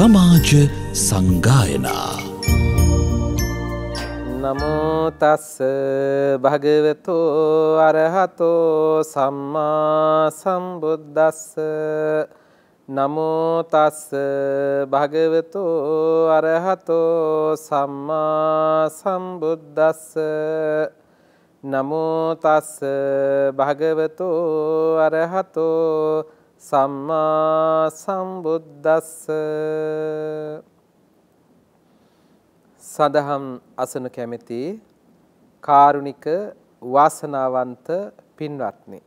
සමාජ සංගායනා. නමෝතස්ස භගවතෝ අරහතෝ සම්මා සම්බුද්දස්ස. නමෝතස්ස භගවතෝ අරහතෝ සම්මා සම්බුද්දස්ස. නමෝතස්ස භගවතෝ අරහතෝ සම්මා සම්බුද්දස්ස සදහම් අසනු කැමැති කාරුණික වාසනාවන්ත පින්වත්නි.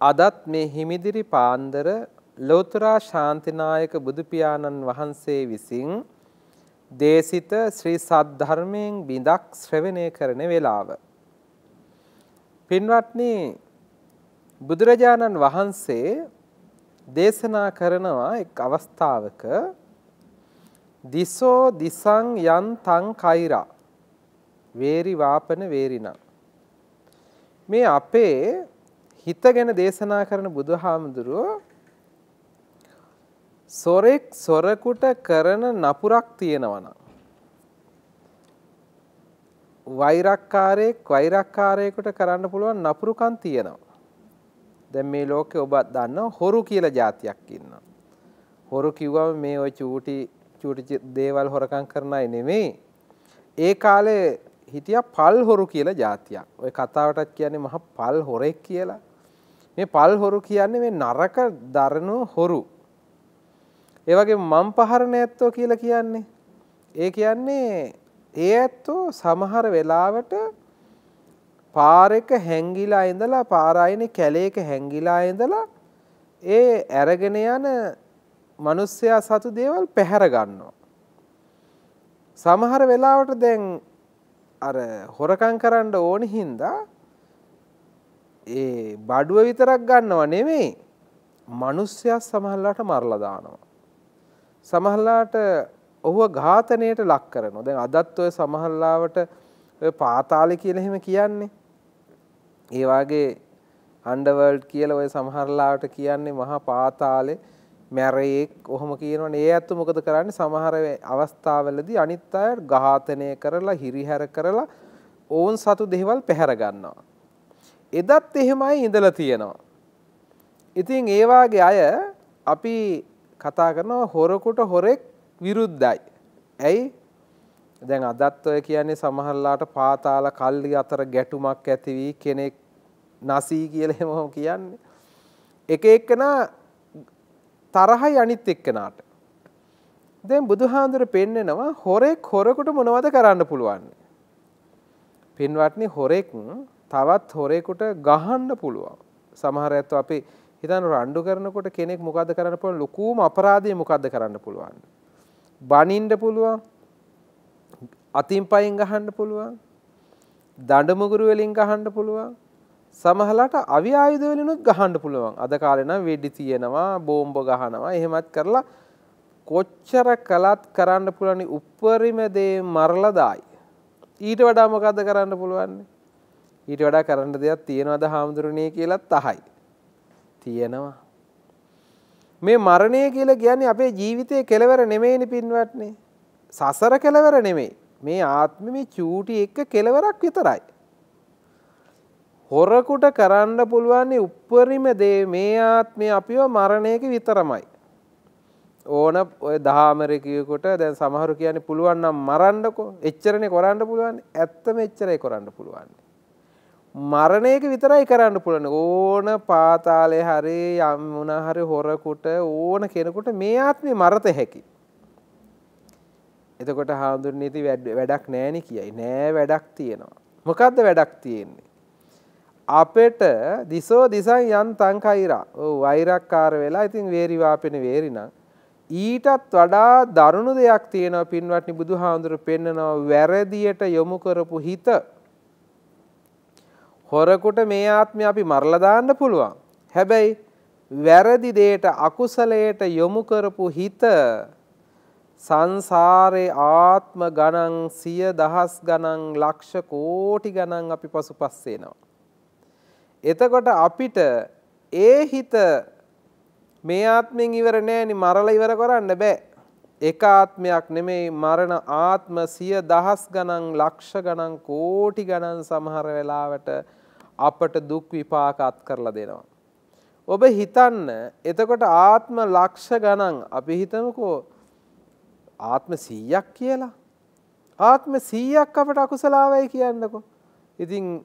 අදත් මේ හිමිදිරි පාන්දර ලෝතුරා ශාන්තිනායක බුදුපියාණන් වහන්සේ විසින් දේශිත ශ්‍රී සද්ධර්මයෙන් බිඳක් ශ්‍රවණය කරන වෙලාව. පින්වත්නි බුදුරජාණන් වහන්සේ දේශනා කරනවා එක් අවස්ථාවක දිසෝ දිසං යන් තං කෛරා වේරි වාපන වේරිනා මේ අපේ හිත ගැන දේශනා කරන බුදුහාමුදුරුවෝ සොරෙක් සොරකුට කරන නපුරක් තියෙනවනම් වෛරක්කාරයෙක් වෛරක්කාරයෙකුට කරන්න පුළුවන් නපුරුකම් තියෙනවා. දැන් මේ ලෝකේ ඔබ දන්නවා හොරු කියලා જાතියක් ඉන්නවා. හොරු කිව්වම මේ ඔය චූටි චූටි දේවල් හොරකම් කරන අය නෙමෙයි. ඒ කාලේ හිටියා පල් හොරු කියලා જાතියක්. ඔය කතාවටත් කියන්නේ මහ පල් හොරෙක් කියලා. මේ පල් හොරු කියන්නේ මේ නරක දරණු හොරු. ඒ වගේ මම් පහරණ ඇත්තෝ කියලා කියන්නේ. ඒ කියන්නේ ඒ ඇත්තෝ සමහර වෙලාවට පාරක හැංගිලා ඉඳලා පාරායිනේ කැලේක හැංගිලා ඉඳලා ඒ අරගෙන යන මිනිස්සයා සතු දේවල් පැහැර ගන්නවා. සමහර වෙලාවට දැන් අර හොරකම් කරන්න ඕනි හින්දා ඒ බඩුව විතරක් ගන්නව නෙමෙයි මිනිස්සයා සමහරලාට මරලා දානවා. සමහරලාට ඔහුව ඝාතනයට ලක් කරනවා. දැන් අදත් ඔය සමහරලාවට ඔය පාතාලේ කියලා එහෙම කියන්නේ. ඒ වාගේ අන්ඩර්වර්ල්ඩ් කියලා ඔය සමහරලාවට කියන්නේ මහා පාතාලේ මැරයෙක් ඔහොම කියනවනේ. ඒ ඇත්ත මොකද කරන්නේ? සමහර අවස්ථාවලදී අනිත් අය ඝාතනය කරලා හිරිහැර කරලා ඔවුන් සතු දෙහිවල් පැහැර ගන්නවා. එදත් එහෙමයි ඉඳලා තියෙනවා. ඉතින් ඒ වාගේ අය අපි කතා කරනවා හොරකුට හොරෙක් විරුද්ධයි. ඇයි? දැන් අදත් ඔය කියන්නේ සමහරලාට පාතාල කල්ලි අතර ගැටුමක් ඇති වී කෙනෙක් නසී කියලා එහෙම කියන්නේ. එක එක්කනා තරහයි අනිත් එක්කනාට. දැන් බුදුහාඳුර පෙන්නනවා හොරෙක් හොරෙකුට මොනවද කරන්න පුළුවන්? පින්වත්නි හොරෙක් තවත් හොරෙකුට ගහන්න පුළුවන්. සමහර ඇත්තෝ අපි හිතන රණ්ඩු කරනකොට කෙනෙක් මොකද්ද කරන්න පුළුවන් ලොකුම අපරාධය මොකද්ද කරන්න පුළුවන්? බනින්න පුළුවන්. අතින් පයින් ගහන්න පුළුවන්. දඬ මුගුරු වලින් ගහන්න පුළුවන්. සමහරලාට අවි ආයුධ වලිනුත් ගහන්න පුළුවන්. අද කාලේ නම් වෙඩි තියෙනවා, බෝම්බ ගහනවා. එහෙමත් කරලා කොච්චර කලත් කරන්න පුළුවන් උප්පරිම දේ මරලා දායි. ඊට වඩා මොකද්ද කරන්න පුළුවන්? ඊට වඩා කරන්න දෙයක් තියනවද හාමුදුරනේ කියලාත් අහයි. තියෙනවා. මේ මරණය කියලා කියන්නේ අපේ ජීවිතයේ කෙලවර නෙමෙයිනේ පින්වත්නි. සසර කෙලවර නෙමෙයි. මේ ආත්මෙ මේ චූටි එක කෙලවරක් විතරයි. හොරකුට කරන්න පුළුවන් උප්පරිම දේ මේ ආත්මය අපිව මරණයක විතරමයි. ඕන ඔය දහමරකියකොට දැන් සමහරු කියන්නේ පුළුවන් නම් මරන්නකෝ එච්චරනේ කරන්න පුළුවන් ඇත්තම එච්චරයි කරන්න පුළුවන්. මරණයක විතරයි කරන්න පුළුවන් ඕන පාතාලේ හරි යම් මොන හරි හොරකුට ඕන කෙනෙකුට මේ ආත්මේ මරත හැකි. එතකොට හාමුදුරනීති වැඩක් නෑනේ කියයි. නෑ වැඩක් තියෙනවා. මොකද්ද වැඩක් තියෙන්නේ? අපෙට දිසෝ දිසන් යන් තංකයිරා. ඔව් වෛරක්කාර වෙලා ඉතින් වේරි වාපෙන වේරිනම් ඊටත් වඩා දරුණු දෙයක් තියෙනවා පින්වත්නි බුදුහාමුදුරු පෙන්නනවා වැරදියට යොමු කරපු හිත හොරකුට මේ ආත්මය අපි මරලා දාන්න පුළුවන්. හැබැයි වැරදි දෙයට අකුසලයට යොමු කරපු හිත සංසාරේ ආත්ම ගණන් සිය දහස් ගණන් ලක්ෂ කෝටි ගණන් අපි පසුපස් වෙනවා. එතකොට අපිට ඒ හිත මේ ආත්මෙන් ඉවර නෑනි මරලා ඉවර කරන්න බෑ. එක ආත්මයක් නෙමෙයි මරණ ආත්ම සිය දහස් ගණන් ලක්ෂ ගණන් කෝටි ගණන් සමහර වෙලාවට අපට දුක් විපාක අත් කරලා දෙනවා. ඔබ හිතන්න එතකොට ආත්ම ලක්ෂ ගණන් අපි හිතමුකෝ ආත්ම 100ක් කියලා. ආත්ම 100ක් අපට අකුසලාවයි කියන්නකෝ. ඉතින්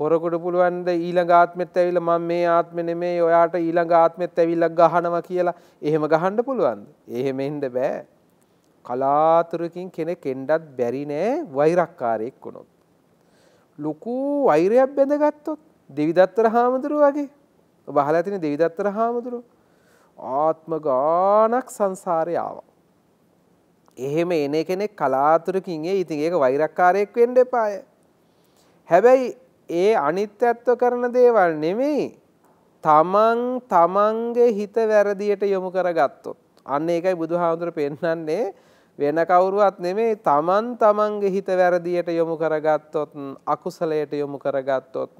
හොරකොට පුළුවන්ද ඊළඟ ආත්මෙත් ඇවිල්ලා මම මේ ආත්මෙ නෙමෙයි ඔයාට ඊළඟ ආත්මෙත් ඇවිල්ලා ගහනවා කියලා එහෙම ගහන්න පුළුවන්ද? එහෙම එන්න බෑ. කලාතුරකින් කෙනෙක් එන්නත් බැරි නෑ වෛරක්කාරයෙක් වුණොත්. ලොකු වෛරයක් බැඳගත්තොත් දෙවිදත්තර හාමුදුරුව වගේ. ඔබ අහලා තියෙන දෙවිදත්තර හාමුදුරුව ආත්ම ගානක් සංසාරේ ආවා. එහෙම එන කෙනෙක් කලාතුරකින් ඒ ඉතින් ඒක වෛරක්කාරයෙක් වෙන්න එපාය. හැබැයි ඒ අනිත්‍යත්ව කරන දේවල් නෙමෙයි තමන් තමන්ගේ හිත වැරදියට යොමු කරගත්තොත් අන්න ඒකයි බුදුහාමුදුර පෙන්වන්නේ වෙන කවුරුවත් නෙමෙයි තමන් තමන්ගේ හිත වැරදියට යොමු කරගත්තොත් අකුසලයට යොමු කරගත්තොත්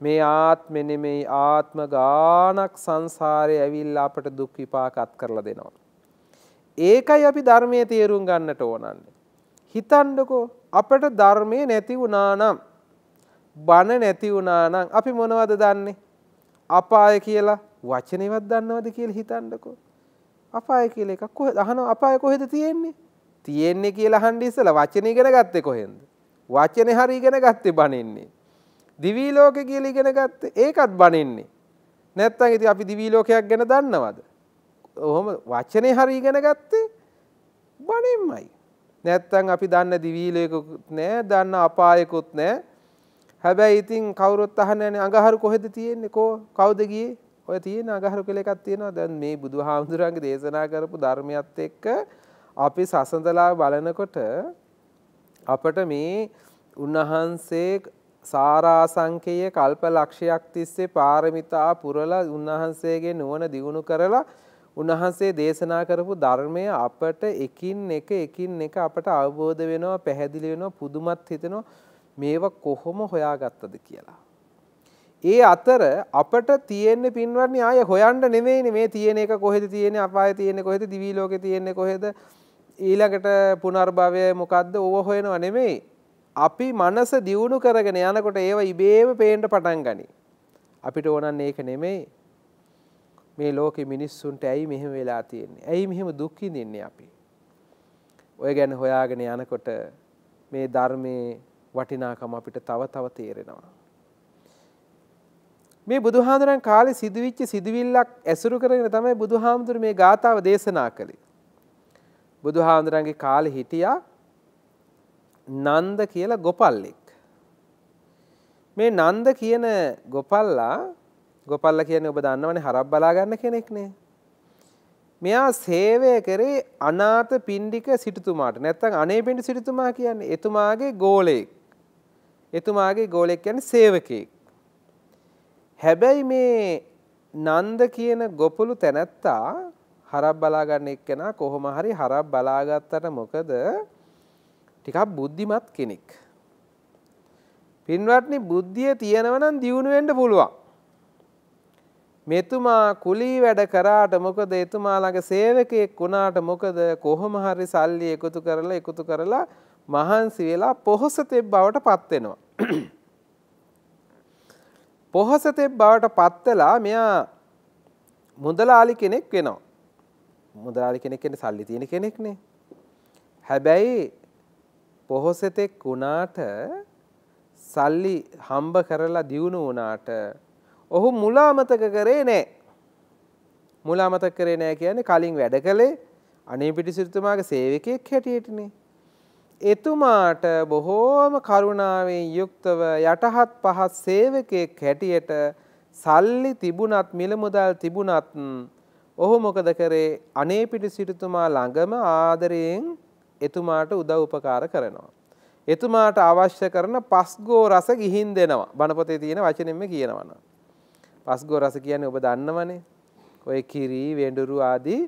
මේ ආත්මෙ නෙමෙයි ආත්ම ගානක් සංසාරේ ඇවිල්ලා අපට දුක් විපාකත් කරලා දෙනවා. ඒකයි අපි ධර්මයේ තේරුම් ගන්නට ඕනන්නේ. හිතන්නකෝ අපට ධර්මයේ නැති වුණා නම් බන නැති වුණා නම් අපි මොනවද දන්නේ? අපාය කියලා වචනේවත් දන්නවද කියලා හිතන්නකෝ. අපාය කියලා එකක් කොහෙද අහනවා අපාය කොහෙද තියෙන්නේ? තියෙන්නේ කියලා අහන්න ඉස්සලා වචනේ ඉගෙන ගත්තේ කොහෙන්ද? වචනේ හරි ඉගෙන ගත්තේ බණින්නේ. දිවි ලෝකේ කියලා ඉගෙන ගත්තේ ඒකත් බණින්නේ. නැත්තම් ඉතින් අපි දිවි ලෝකයක් ගැන දන්නවද? ඔහොම වචනේ හරි ඉගෙන ගත්තේ බණින්මයි. නැත්තම් අපි දන්න දිවි ලෝකෙකුත් නෑ, දන්න අපායකුත් නෑ. හැබැයි ඉතින් කවුරුත් අහන්නේ නැහැ අඟහරු කොහෙද තියෙන්නේ කෝ කවුද ගියේ ඔය තියෙන අඟහරු කියලා එකක් තියෙනවා දැන් මේ බුදුහාමුදුරන්ගේ දේශනා කරපු ධර්මයත් එක්ක අපි සසඳලා බලනකොට අපට මේ උන්වහන්සේ සාරාසංකේය කල්ප ලක්ෂයක් තිස්සේ පාරමිතා පුරලා උන්වහන්සේගේ නුවණ දියුණු කරලා උන්වහන්සේ දේශනා කරපු ධර්මය අපට එකින් එක එකින් එක අපට අවබෝධ වෙනවා පැහැදිලි වෙනවා පුදුමත් හිතෙනවා. මේව කොහොම හොයාගත්තද කියලා. ඒ අතර අපට තියෙන්නේ පින්වත්නි ආය හොයන්න නෙමෙයිනේ මේ තියෙන එක කොහෙද තියෙන්නේ? අපායේ තියෙන්නේ කොහෙද? දිවි ලෝකේ තියෙන්නේ කොහෙද? ඊළඟට පුනර්භවය මොකද්ද? ඕව හොයනව නෙමෙයි. අපි මනස දියුණු කරගෙන යනකොට ඒව ඉබේම පේන්න පටන් ගනි. අපිට ඕනන්නේ ඒක නෙමෙයි. මේ ලෝකෙ මිනිස්සුන්ට ඇයි මෙහෙම වෙලා තියෙන්නේ ඇයි මෙහෙම දුක් විඳින්නේ අපි ඔය ගැන හොයාගෙන යනකොට මේ ධර්මයේ වටිනාකම අපිට තව තව තේරෙනවා. මේ බුදුහාමුදුරන් කාලේ සිදුවිච්ච සිදුවිල්ලක් ඇසුරු කරගෙන තමයි බුදුහාමුදුරු මේ ගාථාව දේශනා කළේ. බුදුහාමුදුරන්ගේ කාලේ හිටියා නන්ද කියලා ගොපල්ලෙක්. මේ නන්ද කියන ගොපල්ලා ගොපල්ලා කියන්නේ ඔබ දන්නවනේ හරක් බලා ගන්න කෙනෙක්නේ. මෙයා සේවය කරේ අනාථ පින්ඩික සිටුතුමාට. නැත්නම් අනේපිඬු සිටුතුමා කියන්නේ එතුමාගේ ගෝලයෙක්. එතුමාගේ ගෝලෙක් කියන්නේ සේවකයෙක්. හැබැයි මේ නන්ද කියන ගොපළු තැනැත්තා හරක් බලා ගන්න එක්කෙනා කොහොම හරි හරක් බලාගත්තට මොකද ටිකක් බුද්ධිමත් කෙනෙක්. පින්වත්නි බුද්ධිය තියෙනව නම් දියුණු වෙන්න පුළුවන්. මෙතුමා කුලී වැඩ කරාට මොකද එතුමා ළඟ සේවකයෙක් වුණාට මොකද කොහොම හරි සල්ලි එකතු කරලා එකතු කරලා මහන්සි වෙලා පොහොසතෙක් බවට පත් වෙනවා. පොහොසතෙක් බවට පත් වෙලා මෙයා මුදලාලි කෙනෙක් වෙනවා. මුදලාලි කෙනෙක් කියන්නේ සල්ලි තියෙන කෙනෙක්නේ. හැබැයි පොහොසතෙක් වුණාට සල්ලි හම්බ කරලා දියුණු වුණාට ඔහු මුලාමතක කරේ නෑ. මුලාමතක කරේ නෑ කියන්නේ කලින් වැඩ කළේ අනේ පිටිසිරිතුමාගේ සේවකයෙක් හැටියටනේ. එතුමාට බොහෝම කරුණාවෙන් යුක්තව යටහත් පහත් සේවකයෙක් හැටියට සල්ලි තිබුණත් මිල මුදල් තිබුණත් ඔහු මොකද කරේ අනේපිටි සිටුතුමා ළඟම ආදරයෙන් එතුමාට උදව් උපකාර කරනවා. එතුමාට අවශ්‍ය කරන පස්ගෝ රස ගිහින් දෙනවා. බණපොතේ තියෙන වචනෙන්ම කියනවනම්. පස්ගෝ රස කියන්නේ ඔබ දන්නවනේ. ඔය කිරි, වෙඬුරු ආදී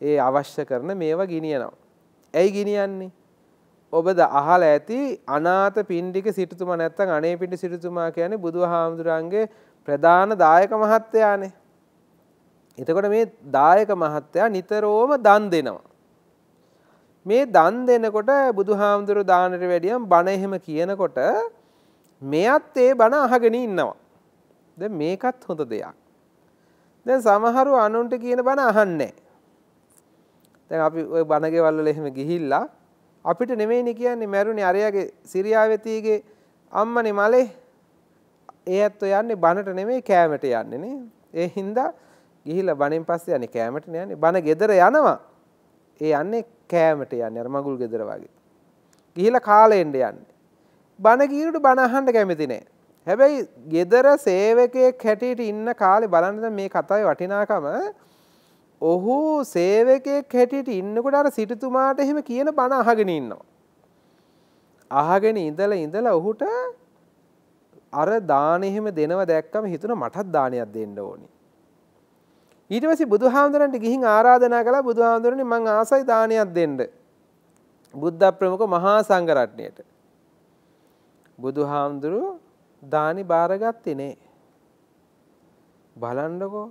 ඒ අවශ්‍ය කරන මේවා ගිනියනවා. ඇයි ගිනියන්නේ? ඔබද අහල ඇති අනාත පින්ඩික සිටුතුමා නැත්තම් අනේ පින්ඩි සිටුතුමා කියන්නේ බුදුහාමුදුරන්ගේ ප්‍රධාන දායක මහත්තයානේ. එතකොට මේ දායක මහත්තයා නිතරම දන් දෙනවා. මේ දන් දෙනකොට බුදුහාමුදුරු දානට වැඩියම් බණ එහෙම කියනකොට මෙයත් ඒ බණ අහගෙන ඉන්නවා. දැන් මේකත් හොඳ දෙයක්. දැන් සමහරු අනුන්ට කියන බණ අහන්නේ දැන් අපි ওই බණගෙවල් වල එහෙම ගිහිල්ලා අපිට නෙමෙයිනේ කියන්නේ මැරුණේ අරයාගේ සිරියාවතීගේ අම්මනේ මලේ ඒ ඇත්තෝ යන්නේ බණට නෙමෙයි කෑමට යන්නේ නේ. ඒ හින්දා ගිහිල්ලා බණෙන් පස්සේ යන්නේ කෑමට නෑනේ. බණ ගෙදර යනවා. ඒ යන්නේ කෑමට යන්නේ අර මගුල් ගෙදර වගේ. ගිහිල්ලා කාලෙන්න යන්නේ. බණ කීරුට බණ අහන්න කැමති නෑ. හැබැයි ගෙදර සේවකයෙක් හැටියට ඉන්න කාලේ බලන්න මේ කතාවේ වටිනාකම ඔහු සේවකයෙක් හැටියට ඉන්නකොට අර සිටුතුමාට එහෙම කියන බණ අහගෙන ඉන්නවා. අහගෙන ඉඳලා ඉඳලා ඔහුට අර දාන එහෙම දෙනව දැක්කම හිතුණා මටත් දානයක් දෙන්න ඕනි. ඊට පස්සේ බුදුහාමුදුරන්ට ගිහින් ආරාධනා කළා බුදුහාමුදුරනේ මං ආසයි දානයක් දෙන්න. බුද්ධ ප්‍රමුඛ මහා සංඝරත්නයට. බුදුහාමුදුරු දානි බාරගත්තේ නේ. බලන්නකෝ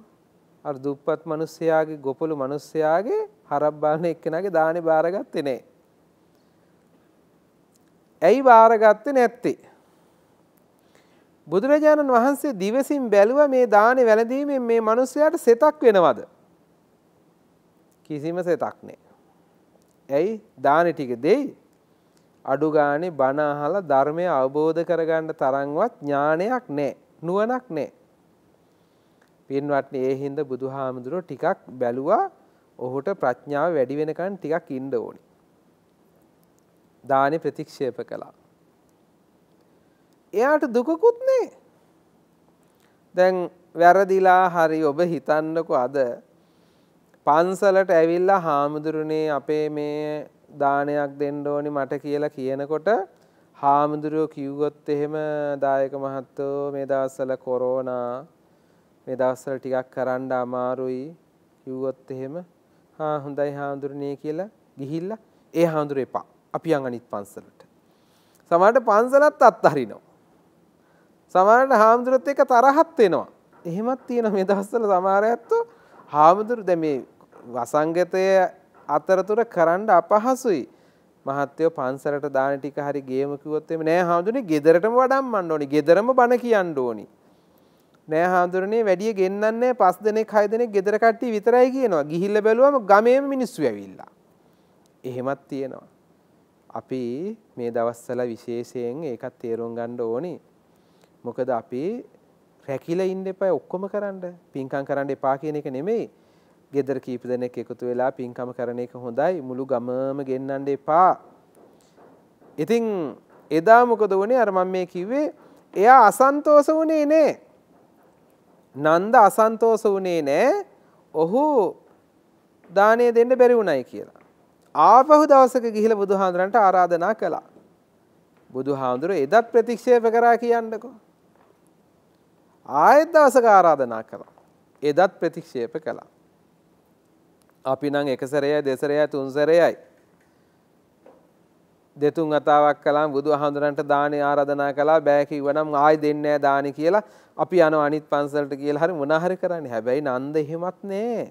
අර දුප්පත් මිනිස්සයාගේ ගොපළු මිනිස්සයාගේ හරක් බලන එක්කෙනාගේ දානි බාරගත්තේ නේ. ඇයි බාරගත්තේ නැත්තේ? බුදුරජාණන් වහන්සේ දිවසින් බැලුව මේ දානෙ වැළඳීමෙන් මේ මිනිස්යාට සෙතක් වෙනවද? කිසිම සෙතක් නැහැ. ඇයි දානෙ ටික දෙයි? අඩු ගානේ බණ අහලා ධර්මය අවබෝධ කරගන්න තරම්වත් ඥානයක් නැහැ. නුවණක් නැහැ. පින්වත්නි ඒ හින්දා බුදුහාමුදුරුවෝ ටිකක් බැලුවා ඔහුට ප්‍රඥාව වැඩි වෙනකන් ටිකක් ඉන්න ඕනි. දානි ප්‍රතික්ෂේප කළා. එයාට දුකකුත් නේ. දැන් වැරදිලා හරි ඔබ හිතන්නකෝ අද පන්සලට ඇවිල්ලා හාමුදුරනේ අපේ මේ දානයක් දෙන්න ඕනි මට කියලා කියනකොට හාමුදුරුවෝ කිව්වොත් එහෙම දායක මහත්තයෝ මේ දවස්වල කොරෝනා මේ දවස්වල ටිකක් කරන්න අමාරුයි. කිව්වොත් එහෙම හා හොඳයි හාමුදුරනේ කියලා ගිහිල්ලා ඒ හාමුදුරුවෝ එපා. අපි යන් අනිත් පන්සලට. සමහරට පන්සලත් අත්හරිනවා. සමහරට හාමුදුරුවොත් එක්ක තරහත් වෙනවා. එහෙමත් තියෙන මේ දවස්වල සමහර ඇත්තෝ. හාමුදුරු දැන් මේ වසංගතය අතරතුර කරන්න අපහසුයි. මහත්තයෝ පන්සලට දාන ටික හරි ගේම කිව්වොත් එමේ නෑ හාමුදුරනේ ගෙදරටම වඩම්මන්න ඕනි. ගෙදරම බණ කියන්න ඕනි. නෑ හාමුදුරනේ වැඩිය ගෙන්නන්නේ පස් දෙනෙක් හය දෙනෙක් ගෙදර කට්ටිය විතරයි කියනවා. ගිහිල්ලා බැලුවම ගමේම මිනිස්සු ඇවිල්ලා. එහෙමත් තියෙනවා. අපි මේ දවස්වල විශේෂයෙන් ඒකත් තේරුම් ගන්න ඕනි. මොකද අපි රැකිලා ඉන්න එපා ඔක්කොම කරන්න. පින්කම් කරන්න එපා කියන එක නෙමෙයි. ගෙදර කීප දෙනෙක් එකතු වෙලා පින්කම කරන එක හොඳයි මුළු ගමම ගෙන්නන්න එපා. ඉතින් එදා මොකද වුණේ අර මම මේ කිව්වේ එයා අසන්තෝෂ වුණේ නෑ. නන්ද අසන්තෝෂ වුණේ නෑ. ඔහු දානය දෙන්න බැරි වුණයි කියලා. ආපහු දවසක ගිහිල්ලා බුදුහාඳුරන්ට ආරාධනා කළා. බුදුහාඳුර එදත් ප්‍රතික්ෂේප කරා කියන්නකෝ. ආයෙත් දවසක ආරාධනා කළා. එදත් ප්‍රතික්ෂේප කළා. අපි නම් එක සැරයයි දෙසරයයි තුන් සැරයයි. දෙතුන් අතාවක් කළාම බුදු හඳුරන්ට දානේ ආරාධනා කළා. බෑ කිව්වනම් ආයි දෙන්නේ නැහැ දානි කියලා අපි යනවා අනිත් පන්සලට කියලා හරි මොනා හරි කරන්නේ. හැබැයි නන්ද එහෙමත් නෑ.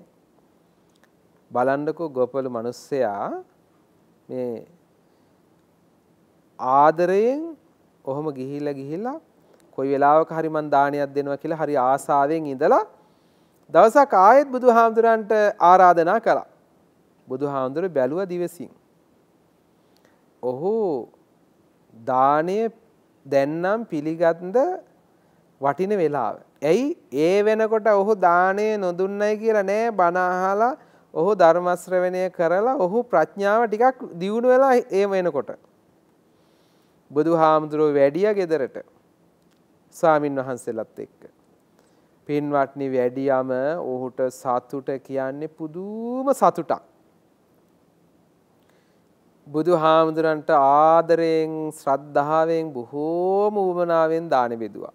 බලන්නකෝ ගෝපල මිනිස්සයා මේ ආදරයෙන් ඔහොම ගිහිල්ලා ගිහිල්ලා කොයි වෙලාවක හරි මං දානයක් දෙනවා කියලා හරි ආසාවෙන් ඉඳලා දවසක් ආයෙත් බුදුහාමුදුරන්ට ආරාධනා කළා. බුදුහාමුදුර බැලුව දිවසින්. ඔහු දානය දැන්නම් පිළිගත්ද වටින වෙලාව. ඇයි ඒ වෙනකොට ඔහු දානය නොදුන්නයි කියලා නෑ බණ අහලා ඔහු ධර්ම ශ්‍රවණය කරලා ඔහු ප්‍රඥාව ටිකක් දියුණු වෙලා ඒ වෙනකොට. බුදුහාමුදුරුවෝ වැඩිය ගෙදරට ස්වාමින් වහන්සේලාත් එක්ක. පින්වත්නි වැඩියම ඔහුට සතුට කියන්නේ පුදුම සතුටක්. බුදු හාමුදුරන්ට ආදරයෙන් ශ්‍රද්ධාවෙන් බොහෝම උවමනාවෙන් දානෙ බෙදුවා.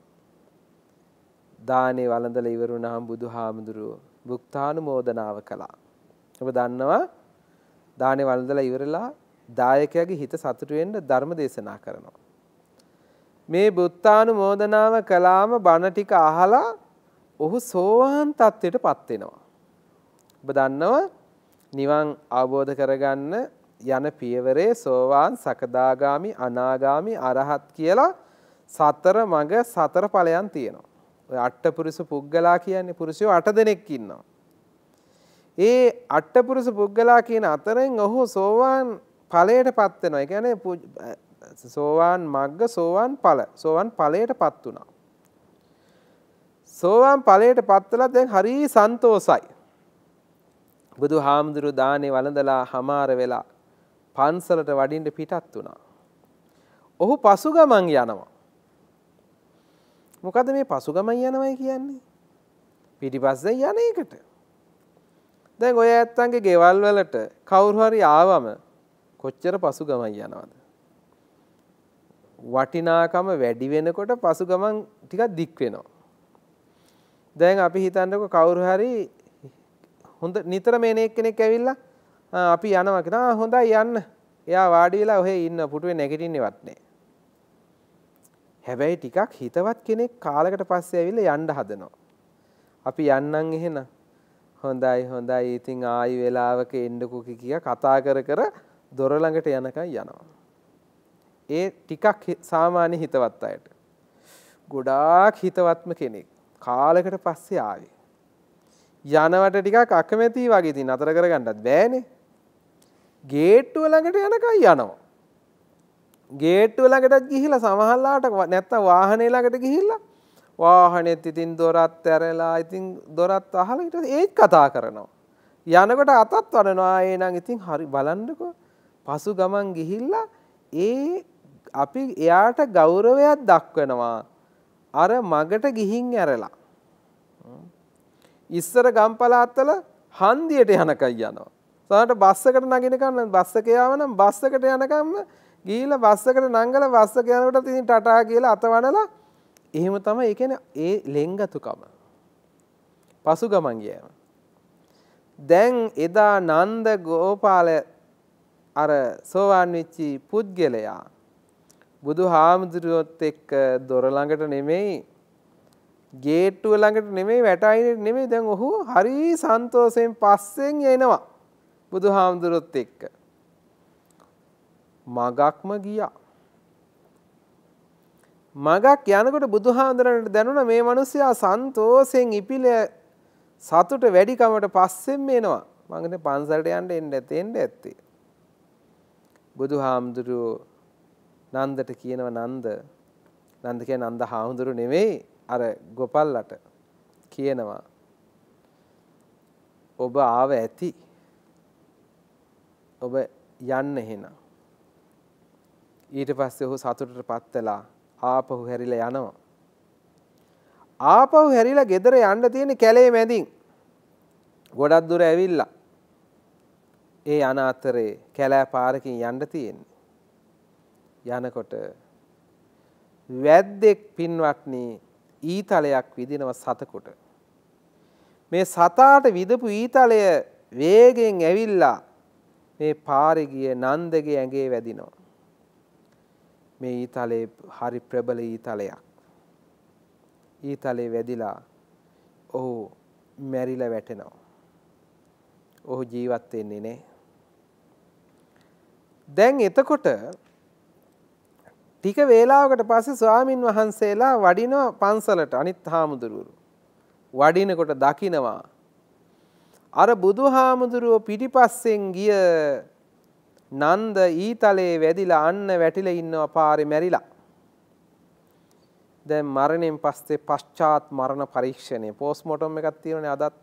දානේ වළඳල ඉවරුණාම බුදු හාමුදුරුව භුක්තානුමෝදනාව කළා. ඔබ දන්නවා දානේ වළඳලා ඉවරලා දායකයාගේ හිත සතුටු වෙන්න ධර්ම දේශනා කරනවා. මේ බුත්තානුමෝදනාව කළාම බණ ටික අහලා ඔහු සෝවාන් තත්ත්වයට පත් වෙනවා. ඔබ දන්නවා නිවන් අවබෝධ කරගන්න යන පියවරේ සෝවාන් සකදාගාමි අනාගාමි අරහත් කියලා සතර මඟ සතර ඵලයන් තියෙනවා. ඔය අට්ඨපුරුෂ පුද්ගලා කියන්නේ පුරුෂයෝ 8 දෙනෙක් ඉන්නවා. ඒ අට්ඨපුරුෂ පුද්ගලා කියන අතරින් ඔහු සෝවාන් ඵලයටපත් වෙනවා. ඒ කියන්නේ සෝවාන් මග්ග සෝවාන් ඵල සෝවාන් ඵලයටපත් වුණා. සෝවාන් ඵලයටපත් වෙලා දැන් හරි සන්තෝසයි. බුදු හාමුදුරු දානේ වළඳලා හමාර වෙලා පන්සලට වඩින්න පිටත් වුණා. ඔහු පසුගමන් යනවා. මොකද මේ පසුගමන් යනවයි කියන්නේ? පිටිපස්සෙන් යන එකට. දැන් ඔය ඇත්තන්ගේ ගෙවල් වලට කවුරු හරි ආවම කොච්චර පසුගමන් යනවද? වටිනාකම වැඩි වෙනකොට පසුගමන් ටිකක් දික් වෙනවා. දැන් අපි හිතන්නකො කවුරු හරි හොඳ නිතර මේ එක්කෙනෙක් ඇවිල්ලා අපි යනවා කියලා හොඳයි යන්න. එයා වාඩි වෙලා ඔහෙ ඉන්න පුටුවේ නැගිටින්නේවත් නැහැ. හැබැයි ටිකක් හිතවත් කෙනෙක් කාලකට පස්සේ ඇවිල්ලා යන්න හදනවා. අපි යන්නම් එහෙනම්. හොඳයි හොඳයි ඉතින් ආයි වෙලාවක එන්නකෝ කිය කතා කර කර දොර ළඟට යනකම් යනවා. ඒ ටිකක් සාමාන්‍ය හිතවත් අයට. ගොඩාක් හිතවත්ම කෙනෙක්. කාලකට පස්සේ ආවේ. යනවට ටිකක් අකමැති වගේ ඉතින් අතර කරගන්නත් බෑනේ. ගේට්ටුව ළඟට යනකම් යනවා. ගේට්ටුව ළඟටත් ගිහිලා සමහරලාට නැත්තම් වාහනේ ළඟට ගිහිල්ලා වාහනේත් ඉතින් දොරත් ඇරලා ඉතින් දොරත් අහලා ඊට ඒත් කතා කරනවා. යනකොට අතත් වඩනවා ඒ නම් ඉතින් හරි බලන්නකෝ. පසු ගමන් ගිහිල්ලා ඒ අපි එයාට ගෞරවයක් දක්වනවා. අර මගට ගිහින් ඇරලා. ඉස්සර ගම්පලාත්තල හන්දියට යනකම් යනවා. සමහරට බස් එකට නගිනකම් බස් එක යවනම් බස් එකට යනකම්ම ගිහිල්ලා බස් එකට නංගලා බස් එක යනකොට ඉතින් ටටා කියලා අත වනලා එහෙම තමයි ඒ කියන්නේ ඒ ලෙන්ගතුකම. පසු ගමන් ගියාම. දැන් එදා නන්ද ගෝපාල අර සෝවාන් වෙච්චි පුද්ගලයා බුදු හාමුදුරුවොත් එක්ක දොර ළඟට නෙමෙයි ගේට්ටුව ළඟට නෙමෙයි වැටයිනෙට නෙමෙයි. දැන් ඔහු හරි සන්තෝෂයෙන් පස්සෙන් එනවා බුදු හාමුදුරුවොත් එක්ක. මගක්ම ගියා. මගක් යනකොට බුදු හාමුදුරන්ට දැනුණ මේ මිනිස්සයා සන්තෝෂයෙන් ඉපිල සතුට වැඩිකමට පස්සෙන් එනවා. මංගනේ පන්සලට යන්න එන්න ඇතෙන්න ඇත්තේ. බුදු හාමුදුරුවෝ නන්දට කියනව නන්ද. නන්ද කියන නන්ද හාමුදුරු නෙවෙයි අර ගොපල්ලට කියනවා. ඔබ ආව ඇති. ඔබ යන්න එහෙනම්. ඊට පස්සේ ඔහු සතුටට පත් වෙලා ආපහු හැරිලා යනවා. ආපහු හැරිලා ගෙදර යන්න තියෙන කැලේ මැදින්. ගොඩක් දුර ඇවිල්ලා. ඒ යන අතරේ කැලෑ පාරකින් යන්න තියෙන්නේ. යනකොට වැද්දෙක් පින්වත්නි ඊතලයක් විදිනව සතකොට. මේ සතාට විදපු ඊතලය වේගෙන් ඇවිල්ලා මේ පාරේ ගිය නන්දගේ ඇඟේ වැදිනවා. මේ ඊතලේ හරි ප්‍රබල ඊතලයක්. ඊතලේ වැදිලා ඔහු මැරිලා වැටෙනවා. ඔහු ජීවත් වෙන්නේ නැහැ. දැන් එතකොට ටික වේලාවකට පස්සේ ස්වාමින් වහන්සේලා වඩිනවා පන්සලට අනිත් හාමුදුරුවරු. වඩිනකොට දකිනවා අර බුදුහාමුදුරුව පිටිපස්සෙන් ගිය නන්ද ඊතලේ වැදිලා අන්න වැටිලා ඉන්නවා පාරේ මැරිලා. දැන් මරණයෙන් පස්සේ පශ්චාත් මරණ පරීක්ෂණය පෝස්ට්මෝටම් එකක් තියෙනනේ අදත්.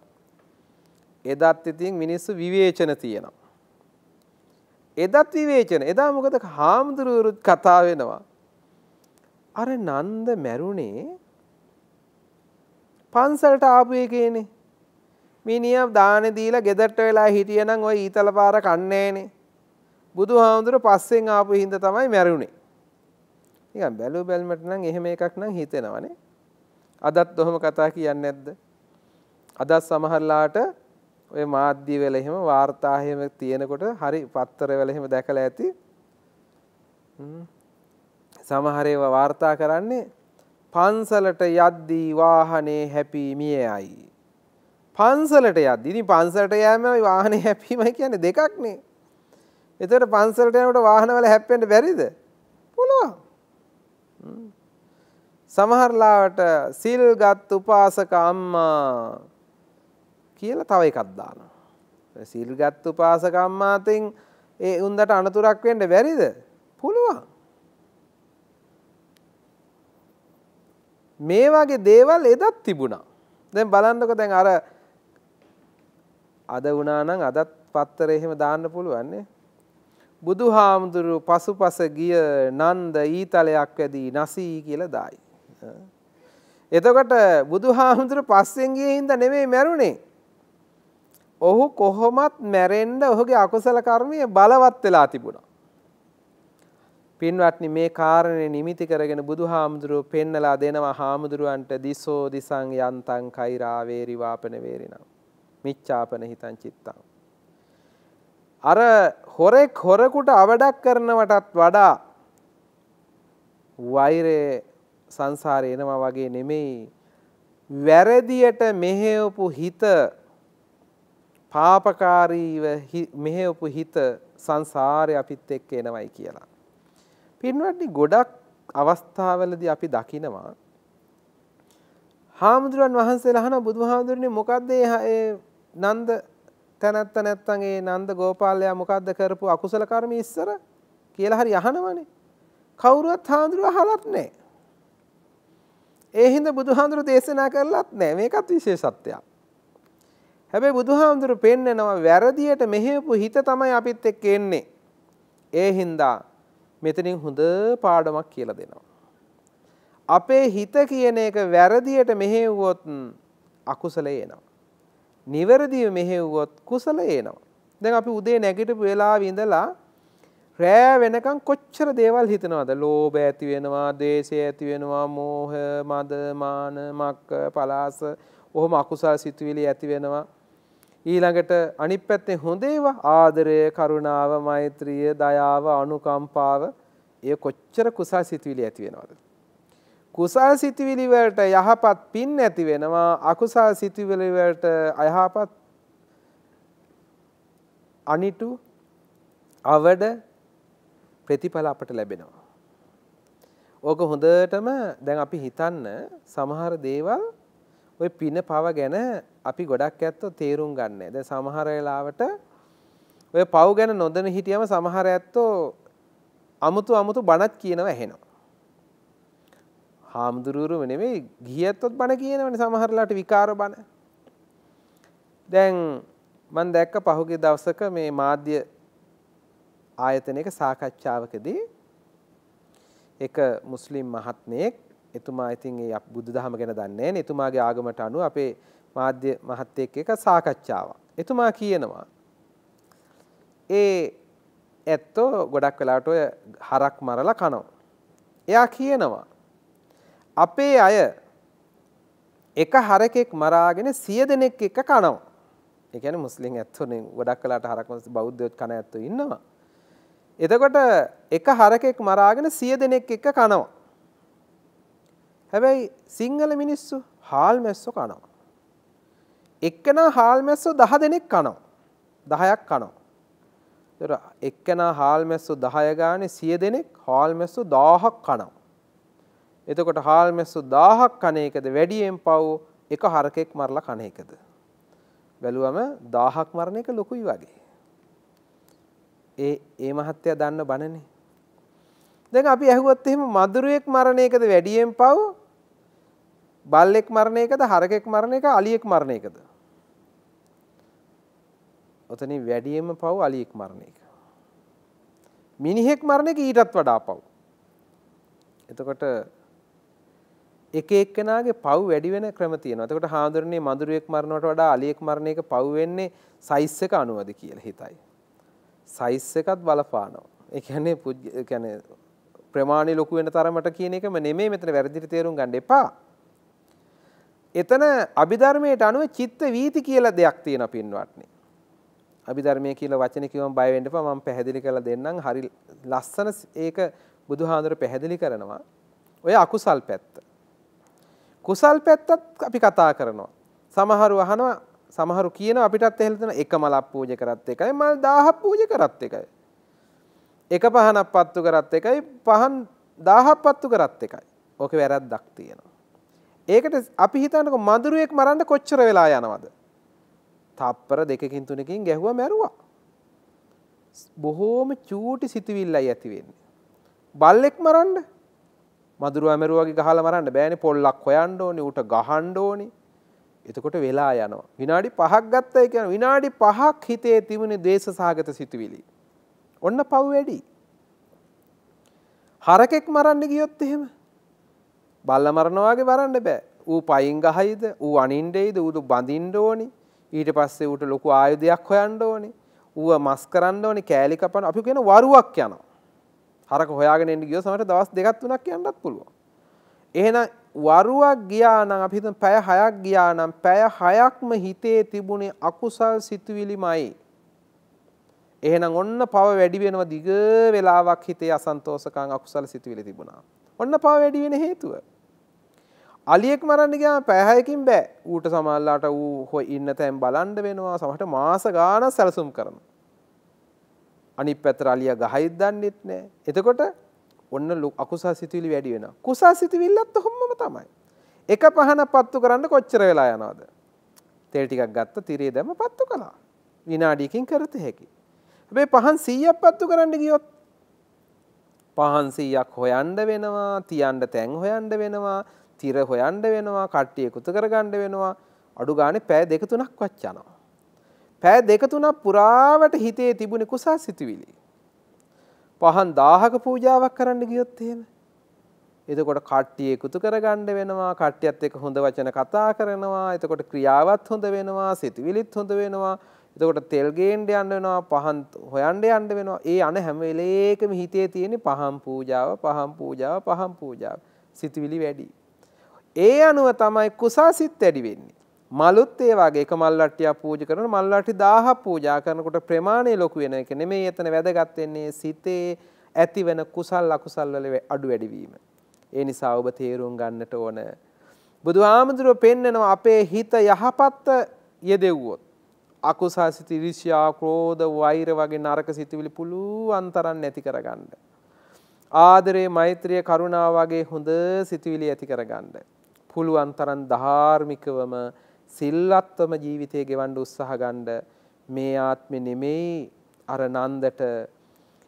එදත් ඉතින් මිනිස්සු විවේචන තියෙනවා. එදත් විවේචන. එදා මොකද හාමුදුරුවරුත් කතා වෙනවා. අර නන්ද මැරුණේ පන්සලට ආපු එකේනේ. මිනිහා දාන දීලා ගෙදරට වෙලා හිටියනම් ওই ඊතල පාර කන්නේනේ. බුදුහාමුදුර පස්සෙන් ආපු හින්දා තමයි මැරුණේ. නිකන් බැලු බැලමට නම් එහෙම එකක් නම් හිතෙනවනේ. අදත් ඔහොම කතා කියන්නේ නැද්ද? අදත් සමහරලාට ඔය මාධ්‍ය වල එහෙම වාර්තා එහෙම තියෙනකොට හරි පත්තර වල එහෙම දැකලා ඇති. සමහර ඒවා වාර්තා කරන්නේ පන්සලට යද්දී වාහනේ හැපි මියයි. පන්සලට යද්දී ඉතින් පන්සලට යෑම වාහනේ හැපීමයි කියන්නේ දෙකක්නේ. එතකොට පන්සලට යනකොට වාහනවල හැප්පෙන්න බැරිද? පුළුවන්. සමහරලාවට සිල්ගත් උපාසක අම්මා කියලා තව එකක් දානවා. සිල්ගත් උපාසක අම්මාතෙන් ඒ උන්දට අනතුරක් වෙන්න බැරිද? පුළුවන්. මේ වගේ දේවල් එදත් තිබුණා. දැන් බලන්නකො දැන් අර අද වුණා නම් අදත් පත්තරේ එහෙම දාන්න පුළුවන් නේ. බුදුහාමුදුරු පසුපස ගිය නන්ද ඊතලයක් වැදී නසී කියලා දායි. එතකොට බුදුහාමුදුරු පස්සෙන් ගියේ හින්දා නෙමෙයි මැරුණේ. ඔහු කොහොමත් මැරෙන්න ඔහුගේ අකුසල කර්මය බලවත් වෙලා තිබුණා. පින්වත්නි මේ කාරණේ නිමිති කරගෙන බුදුහාමුදුරුව පෙන්නලා දෙනවා හාමුදුරුවන්ට දිසෝ දිසං යන්තං කෛරා වේරි වාපන වේරිනම් මිච්ඡාපන හිතං චිත්තං අර හොරෙක් හොරකුට අවඩක් කරනවටත් වඩා වෛරය සංසාරේ එනවා වගේ නෙමෙයි. වැරදියට මෙහෙවපු හිත පාපකාරීව මෙහෙවපු හිත සංසාරේ අපිත් එක්ක එනවයි කියලා. පින්වත්නි ගොඩක් අවස්ථාවලදී අපි දකිනවා හාමුදුරන් වහන්සේලා අහන බුදුහාමුදුරනේ මොකද්ද ඒ නන්ද තැනත්ත නැත්තම් ඒ නන්ද ගෝපාලයා මොකද්ද කරපු අකුසල කර්ම ඉස්සර? කියලා හරි අහනවනේ. කවුරුවත් හාමුදුරුව අහලත් නැහැ. ඒ හින්දා බුදුහාමුදුරු දේශනා කරලත් නැහැ. මේකත් විශේෂත්වයක්. හැබැයි බුදුහාමුදුරු පෙන්නනවා වැරදියට මෙහෙවපු හිත තමයි අපිත් එක්ක එන්නේ. ඒ හින්දා මෙතනින් හොඳ පාඩමක් කියලා දෙනවා. අපේ හිත කියන එක වැරදියට මෙහෙව්වොත් අකුසලේ එනවා. නිවැරදිව මෙහෙව්වොත් කුසලේ එනවා. දැන් අපි උදේ නැගිටපු වෙලාවේ ඉඳලා රෑ වෙනකන් කොච්චර දේවල් හිතනවද? ලෝභ ඇති වෙනවා, ද්වේෂය ඇති වෙනවා, මෝහ, මද, මාන, මක්ක, පලාස, ඔහොම අකුසල් සිතුවිලි ඇති වෙනවා. ඊළඟට අනිත් පැත්තේ හොඳ ඒවා ආදරය, කරුණාව, මෛත්‍රිය, දයාව, අනුකම්පාව ඒ කොච්චර කුසල් සිතුවිලි ඇති වෙනවද? කුසල් සිතුවිලි වලට යහපත් පින් ඇති වෙනවා අකුසල් සිතුවිලි වලට අයහපත් අනිටු අවඩ ප්‍රතිඵල අපට ලැබෙනවා. ඕක හොඳටම දැන් අපි හිතන්න සමහර දේවල් ওই පින පව ගැන අපි ගොඩක් ඇත්තෝ තේරුම් ගන්නෑ. දැන් සමහර වෙලාවට ඔය පව් ගැන නොදැන හිටියම සමහර ඇත්තෝ අමුතු අමුතු බණත් කියනවා ඇහෙනවා. හාමුදුරුවරුම නෙමෙයි ගියත්තොත් බණ කියනවනේ සමහරලාට විකාර බණ. දැන් මම දැක්ක පහුගිය දවසක මේ මාධ්‍ය ආයතනයක සාකච්ඡාවකදී එක මුස්ලිම් මහත්මයෙක් එතුමා ඉතින් ඒ බුදුදහම ගැන දන්නේ නැහැ. එතුමාගේ ආගමට අනුව අපේ මාධ්‍ය මහත්තයෙක් එක සාකච්ඡාවක්. එතුමා කියනවා ඒ ඇත්තෝ ගොඩක් වෙලාවට ඔය හරක් මරලා කනවා. එයා කියනවා අපේ අය එක හරකෙක් මරාගෙන සිය දෙනෙක් එක කනවා. ඒ කියන්නේ මුස්ලිම් ඇත්තෝනේ ගොඩක් වෙලාට හරක් බෞද්ධයොත් කන ඇත්තෝ ඉන්නවා. එතකොට එක හරකෙක් මරාගෙන සිය දෙනෙක් එක කනවා. හැබැයි සිංහල මිනිස්සු හාල් මැස්සෝ කනවා. එක්කෙනා හාල් මැස්සෝ දහ දෙනෙක් කනවා. දහයක් කනවා. ඒතර එක්කෙනා හාල් මැස්සෝ 10 ගානේ 100 දෙනෙක් හාල් මැස්සෝ 1000ක් කනවා. එතකොට හාල් මැස්සෝ 1000ක් කන එකද වැඩියෙන් පව් එක හරකෙක් මරලා කන එකද? බැලුවම 1000ක් මරණ එක ලොකුයි වගේ. ඒ ඒ මහත්තයා දන්න බණනේ. දැන් අපි ඇහුවොත් එහෙම මදුරුවෙක් මරණ එකද වැඩියෙන් පව් බල්ලෙක් මරණ එකද හරකෙක් මරණ එක අලියෙක් මරණ එකද ඔතනින් වැඩියෙන්ම පව් අලියෙක් මරණ එක මිනිහෙක් මරණ එක ඊටත් වඩා පව් එතකොට එක එක්කෙනාගේ පව් වැඩි වෙන ක්‍රම තියෙනවා. එතකොට හාමුදුරනේ මදුරුවෙක් මරනවට වඩා අලියෙක් මරණ එක පව් වෙන්නේ සයිස් එක අනුවද කියලා හිතයි. සයිස් එකත් බලපානවා. ඒ කියන්නේ ඒ කියන්නේ ප්‍රමාණي ලොකු වෙන තරමට කියන එකම නෙමෙයි මෙතන වැරදිට තේරුම් ගන්න එපා. එතන අභිධර්මයට අනුව චිත්ත වීති කියලා දෙයක් තියෙනවා පින්වත්නි. අභිධර්මයේ කියලා වචනේ කිව්වම බය වෙන්න එපා මම පැහැදිලි කරලා දෙන්නම්. හරි ලස්සන ඒක බුදුහාඳුර පැහැදිලි කරනවා. ඔය අකුසල් පැත්ත. කුසල් පැත්තත් අපි කතා කරනවා. සමහරු අහනවා සමහරු කියනවා අපිටත් එහෙල දෙන එක මලක් පූජා කරත් එකයි මල් 1000ක් පූජා කරත් එකයි. එක පහනක් පත්තු කරත් එකයි පහන් 1000ක් පත්තු කරත් එකයි. ඕකේ වැරද්දක් තියෙනවා. ඒකට අපි හිතන්නකො මදුරුවෙක් මරන්න කොච්චර වෙලා යනවද? තප්පර දෙකකින් තුනකින් ගැහුවා මැරුවා. බොහෝම චූටි සිතුවිල්ලයි ඇති වෙන්නේ. බල්ලෙක් මරන්න මදුරුවා මැරුවාගේ ගහලා මරන්න බෑනේ පොල්ලක් හොයන්න ඕනේ ඌට ගහන්න ඕනේ. එතකොට වෙලා යනවා. විනාඩි 5ක් ගත්තයි කියන විනාඩි 5ක් හිතේ තිබුණේ ද්වේෂ සහගත සිතුවිලි. ඔන්න පව් වැඩි. හරකෙක් මරන්න ගියොත් එහෙම බල්ල මරනවා වගේ මරන්න බෑ. ඌ පයින් ගහයිද? ඌ අනින්න දෙයිද? ඌ බඳින්න ඕනි. ඊට පස්සේ ඌට ලොකු ආයුධයක් හොයන්න ඕනි. ඌව මස් කරන්න ඕනි. කෑලි කපන අපි කියන වරුවක් යනවා. හරක හොයාගෙන එන්න ගියොත් සමහරට දවස් දෙකක් තුනක් යන්නත් පුළුවන්. එහෙනම් වරුවක් ගියා නම් අපි හිතමු පැය 6ක් ගියා නම් පැය 6ක්ම හිතේ තිබුණේ අකුසල් සිතුවිලිමයි. එහෙනම් ඔන්න පව වැඩි වෙනවා දිග වෙලාවක් හිතේ අසන්තෝෂකම් අකුසල සිතුවිලි තිබුණා. ඔන්න පව වැඩි වෙන හේතුව. අලියෙක් මරන්න ගියාම පැය 6කින් බෑ. ඌට සමහරලාට ඌ හොය ඉන්න තැන් බලන්න වෙනවා. සමහරට මාස ගාණක් සැලසුම් කරනවා. අනිත් පැත්තට අලියා ගහයිද දන්නෙත් නෑ. එතකොට ඔන්න අකුසල් සිතුවිලි වැඩි වෙනවා. කුසල් සිතුවිල්ලත් ඔහොමම තමයි. එක පහන පත්තු කරන්න කොච්චර වෙලා යනවද? තෙල් ටිකක් ගත්ත තිරේ දැම්ම පත්තු කළා. විනාඩියකින් කරත හැකියි. හැබැයි පහන් 100ක් පත්තු කරන්න ගියොත් පහන් 100ක් හොයන්න වෙනවා, තියන්න තැන් හොයන්න වෙනවා, තිර හොයන්න වෙනවා, කට්ටිය එකතු කරගන්න වෙනවා. අඩු ගානේ පෑ දෙක තුනක් වත් යනවා. පෑ දෙක තුනක් පුරාවට හිතේ තිබුණේ කුසල් සිතුවිලි. පහන් 1000ක පූජාවක් කරන්න ගියොත් එහෙම එතකොට කට්ටිය එකතු කරගන්න වෙනවා කට්ටියත් එක්ක හොඳ වචන කතා කරනවා එතකොට ක්‍රියාවත් හොඳ වෙනවා සිතුවිලිත් හොඳ වෙනවා එතකොට තෙල් ගේන්න යන්න වෙනවා පහන් හොයන්න යන්න වෙනවා. ඒ අන හැම වෙලේකම හිතේ තියෙන පහන් පූජාව, පහන් පූජාව, පහන් පූජාව. සිතුවිලි වැඩි. ඒ අනුව තමයි කුසාසිත වැඩි වෙන්නේ. මලුත් ඒ වගේ එක මල් වට්ටියක් පූජා කරන මල් වට්ටි 1000ක් පූජා කරනකොට ප්‍රමාණය ලොකු වෙන එක නෙමෙයි එතන වැදගත් වෙන්නේ සිතේ ඇතිවෙන කුසල් අකුසල් වල අඩු වැඩි වීම. ඒ නිසා ඔබ තේරුම් ගන්නට ඕන. බුදුහාමුදුරුවෝ පෙන්නනවා අපේ හිත යහපත් යෙදෙව්වොත් අකුසල් සිත ඉරිෂ්‍යා ක්‍රෝධ වෛර වගේ නරක සිතුවිලි පුළුවන් තරම් නැති කරගන්න. ආදරේ මෛත්‍රිය කරුණාව වගේ හොඳ සිතුවිලි ඇති කරගන්න. පුළුවන් තරම් ධාර්මිකවම සිල්වත්වම ජීවිතය ගෙවන්න උත්සාහ ගන්න මේ ආත්මෙ නෙමෙයි අර නන්දට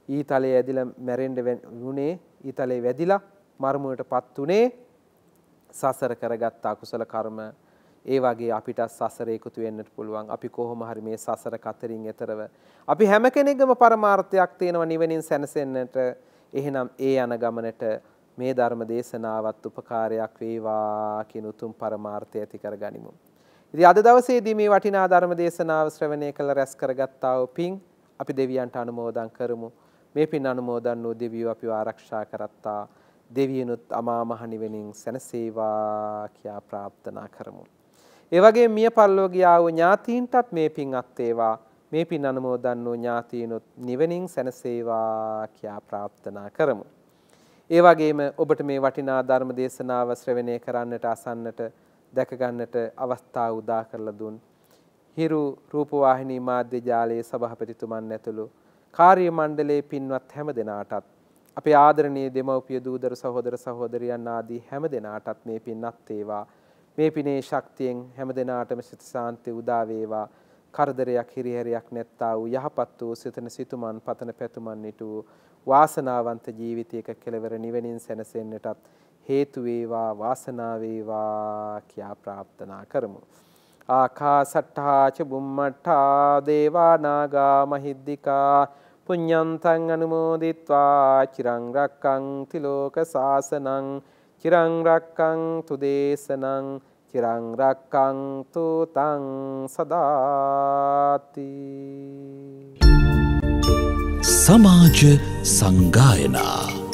ඊතලයේ ඇදිලා මැරෙන්න වුණේ ඊතලයේ වැදිලා මරමුවටපත් උනේ සසර කරගත් අකුසල කර්ම ඒ වගේ අපිට සසර එකතු වෙන්නට පුළුවන්. අපි කොහොම හරි මේ සසර කතරින් එතරව අපි හැම කෙනෙක්ගම පරමාර්ථයක් තියෙනවා නිවනින් සැනසෙන්නට. එහෙනම් ඒ යන ගමනට මේ ධර්ම දේශනාවත් උපකාරයක් වේවා කියන උතුම් පරමාර්ථය ඇති කරගනිමු. ඉතින් අද දවසේදී මේ වටිනා ධර්ම දේශනාව ශ්‍රවණය කළ රැස් කරගත්තා වූ පින් අපි දෙවියන්ට අනුමෝදන් කරමු. මේ පින් අනුමෝදන් වූ දෙවියෝ අපිව ආරක්ෂා කරත්තා. දෙවියනුත් අමා මහ නිවෙනින් සැනසේවා කියා ප්‍රාර්ථනා කරමු. ඒ වගේ මිය පරලෝ ගියා වූ ඥාතීන්ටත් මේ පින් අත් වේවා. මේ පින් අනුමෝදන් වූ ඥාතීනොත් නිවනින් සැනසේවා කියා ප්‍රාර්ථනා කරමු. ඒ වගේම ඔබට මේ වටිනා ධර්ම දේශනාව ශ්‍රවණය කරන්නට අසන්නට දැක ගන්නට අවස්ථාව උදා කරලා දුන් හිරු රූපවාහිනී මාධ්‍ය ජාලයේ සභාපතිතුමන් ඇතුළු කාර්ය මණ්ඩලයේ පින්වත් හැම දෙනාටත් අපේ ආදරණීය දෙමව්පිය දූදර සහෝදර සහෝදරියන් ආදී හැම දෙනාටත් මේ පින්වත් වේවා මේ පිනේ ශක්තියෙන් හැම දිනාටම සිත සාන්තිය උදා වේවා. කරදරයක් හිරිහැරයක් නැත්තා වූ යහපත් වූ සිතන සිතුමන් පතන පැතුමන් නිටු වාසනාවන්ත ජීවිතයක කෙලවර නිවෙනින් සැනසෙන්නටත් හේතු වේවා වාසනාව වේවා කියා ප්‍රාර්ථනා කරමු. ආකාසට්ඨා ච බුම්මට්ඨා දේවා නාග මහිද්దికා පුඤ්ඤන්තං අනුමෝදිත්වා චිරං රක්ඛන්ති ලෝක සාසනං චිරං රක්ඛන්තු දේශනං චිරං රක්ඛන්තු තං සදාති සමාජ සංගායනා